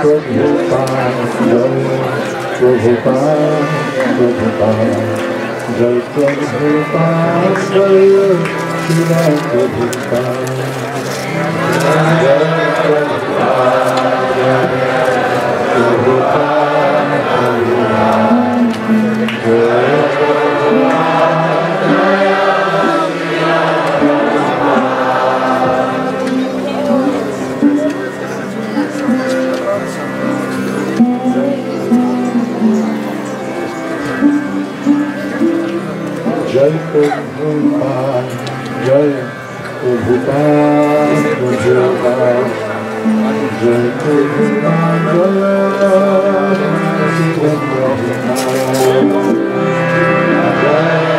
Prabhupada, Prabhupada, Prabhupada Jai Prabhupada Jai Prabhupada Jai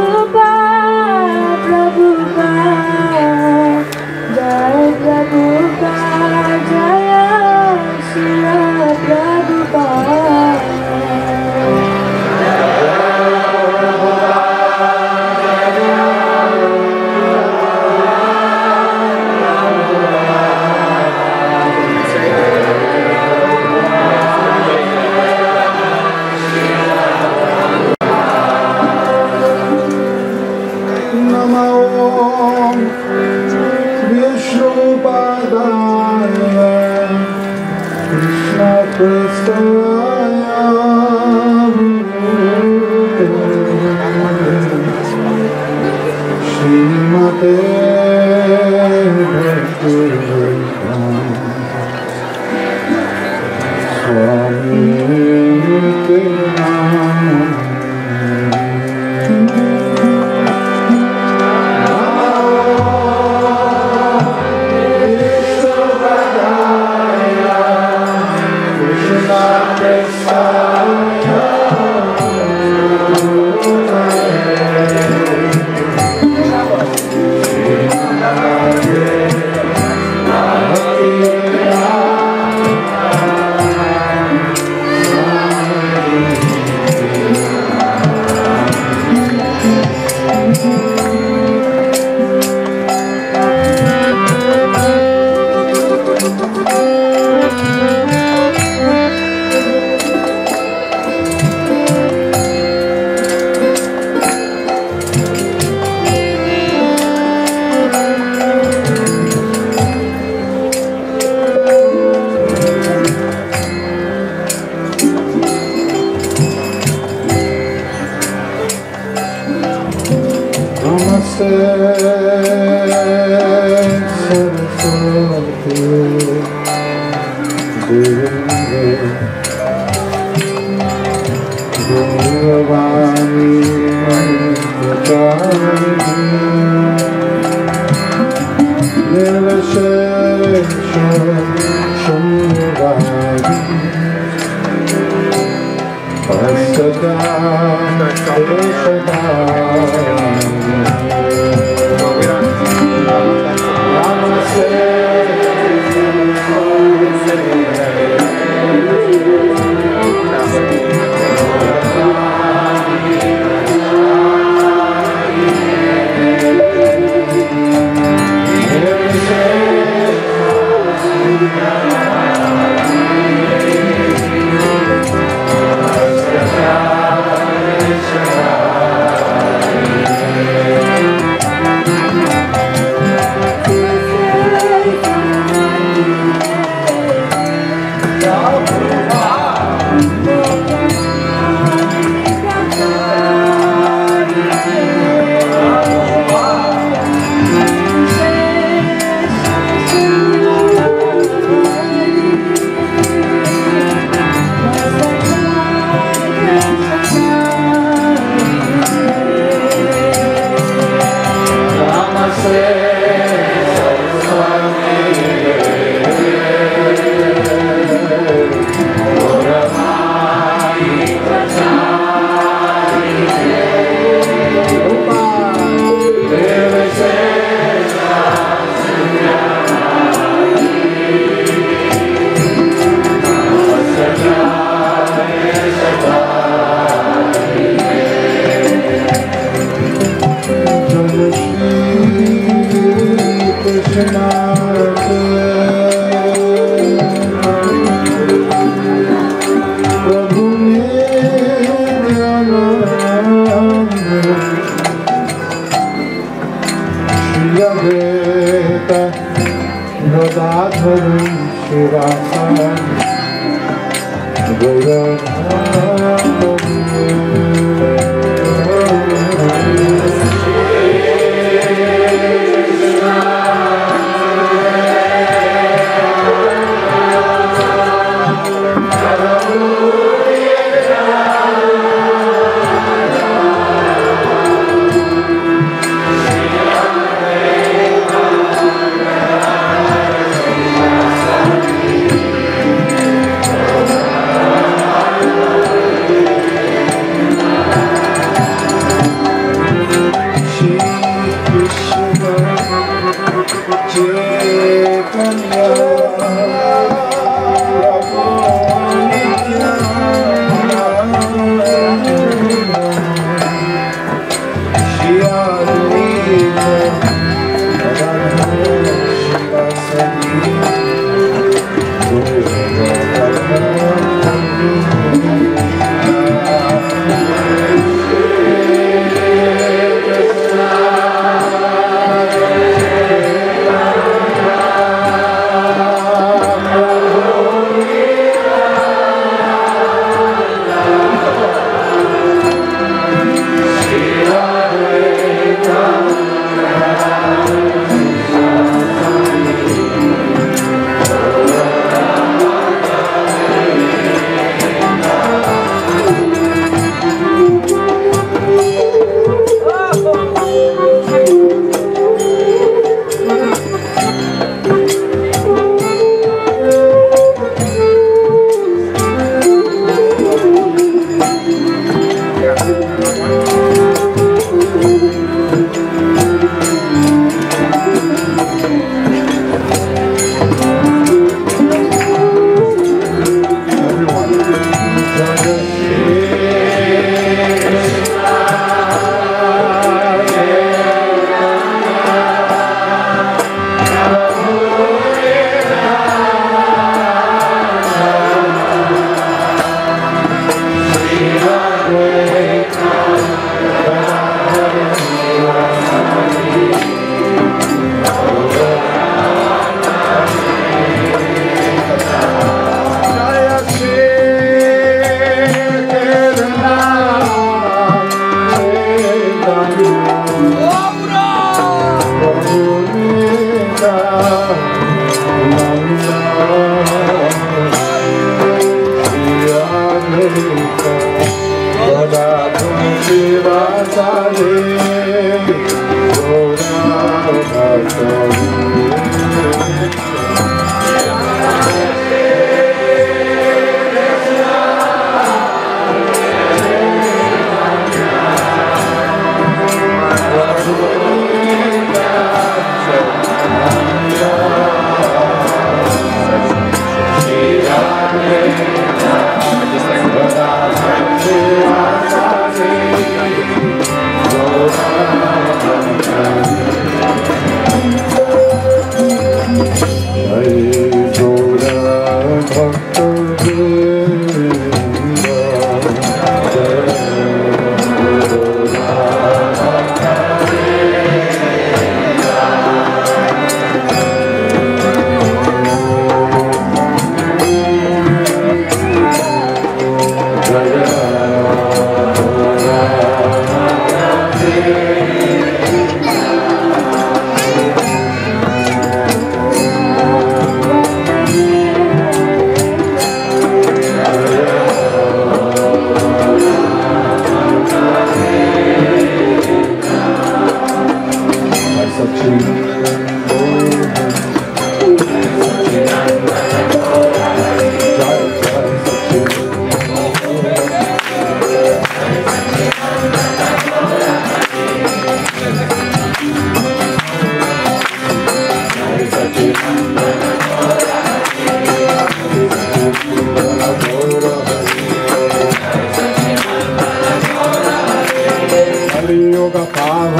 Kaliyuga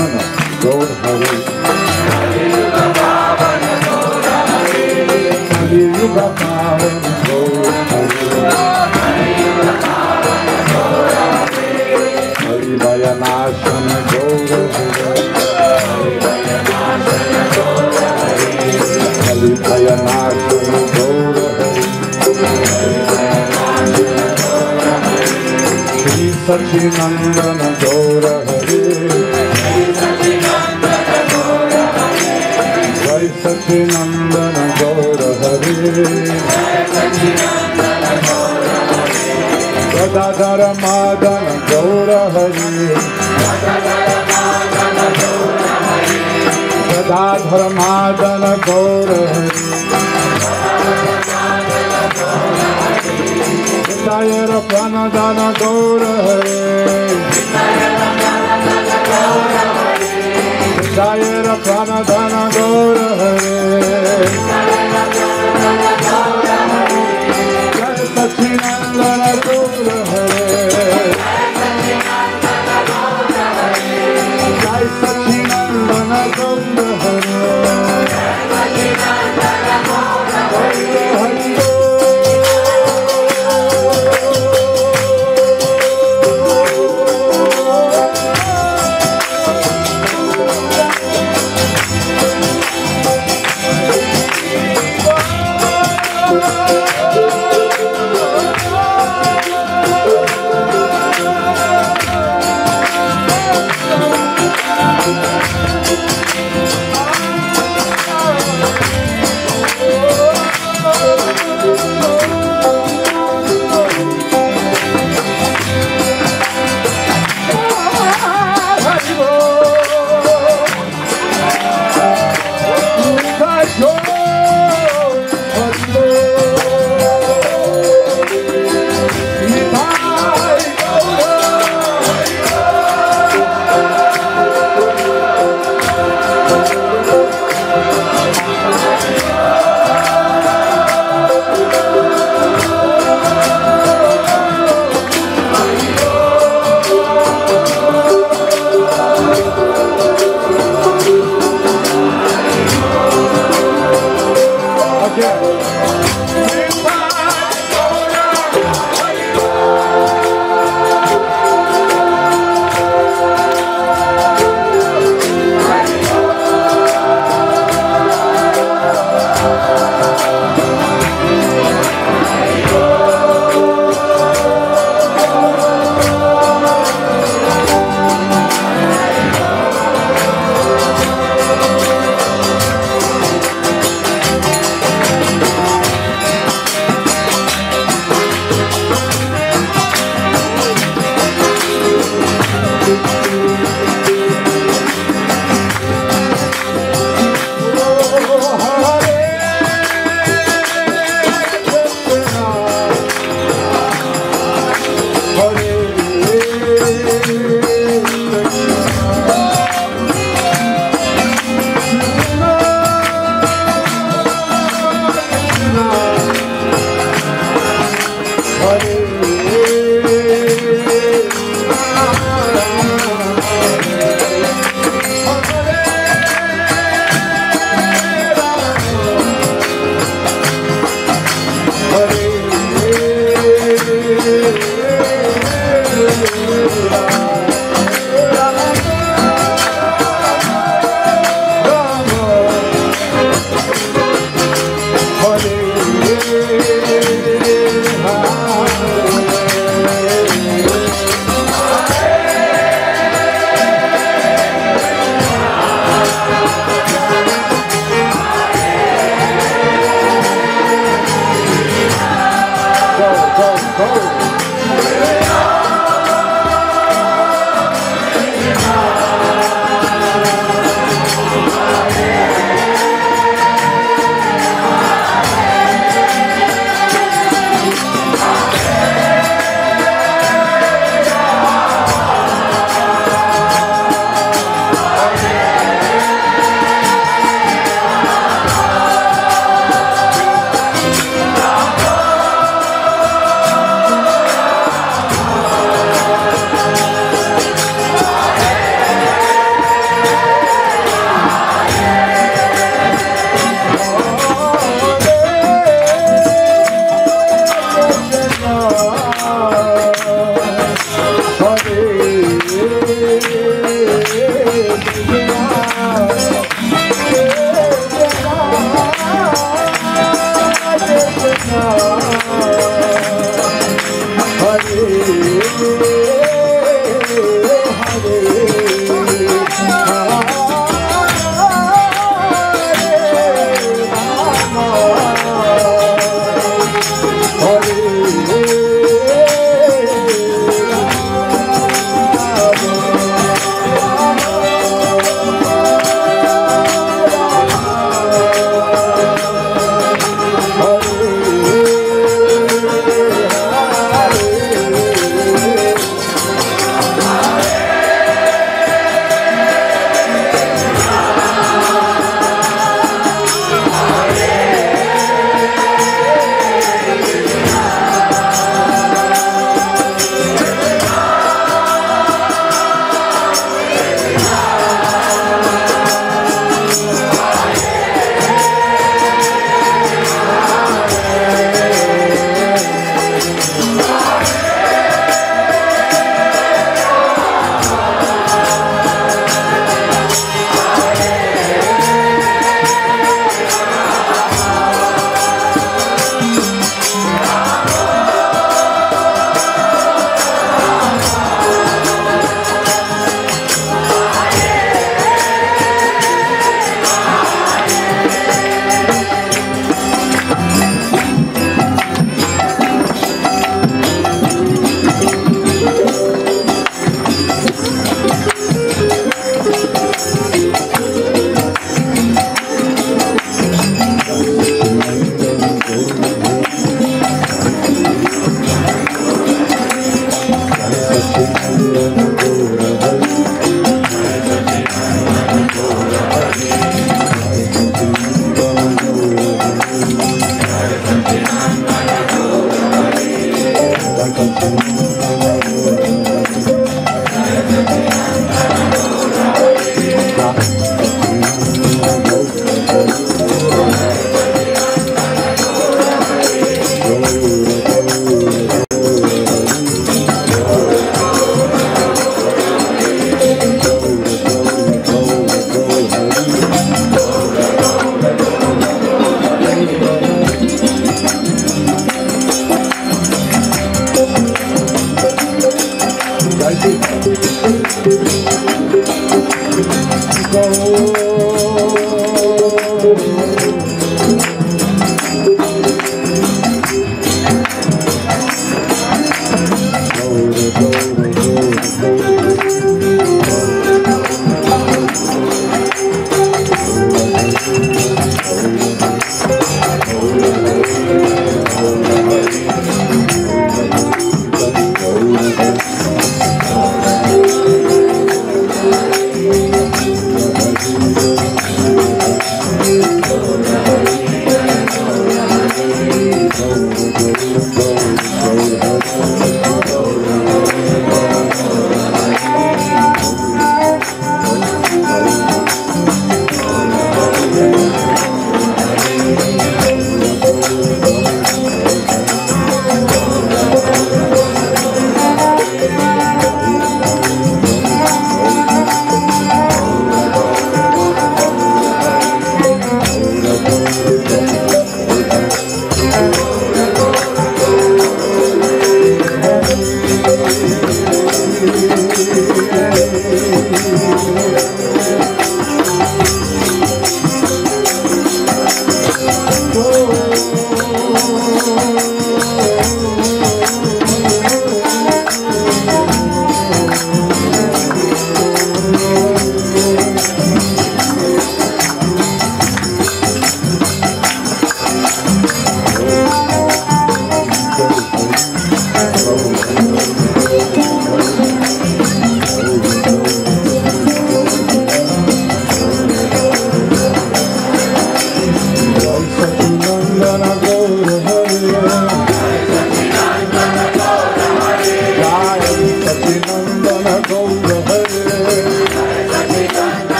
Ravana, Lord Shri Sachinandana Sachinandan Gaur Hare Gadadhar Madan Gaur Hare Gadadhar Madan Gaur Hare Dayar Pranadana Gaura Hare Dayar Pranadana Gaura Hare. Jai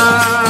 Krishna,